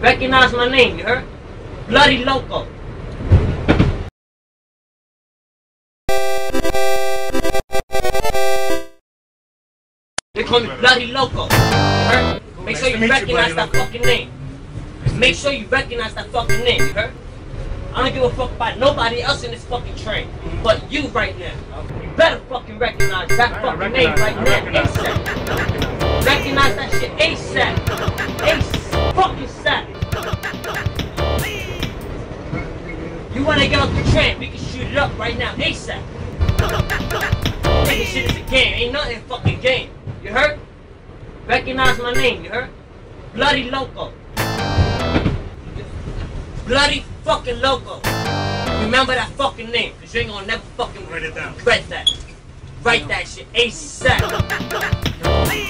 Recognize my name, you heard? Bloody Loco. They call me Bloody Loco. You heard? Make sure you recognize that fucking name. Make sure you recognize that fucking name, you heard? I don't give a fuck about nobody else in this fucking train, but you right now. You better fucking recognize that fucking name right now, You wanna get off the train, we can shoot it up right now, ASAP. Thinking shit is a game, ain't nothing fucking game. You heard? Recognize my name, you heard? Bloody Loco. Bloody fucking Loco. Remember that fucking name, cause you ain't gonna never fucking Write it down. regret that. Write that shit ASAP.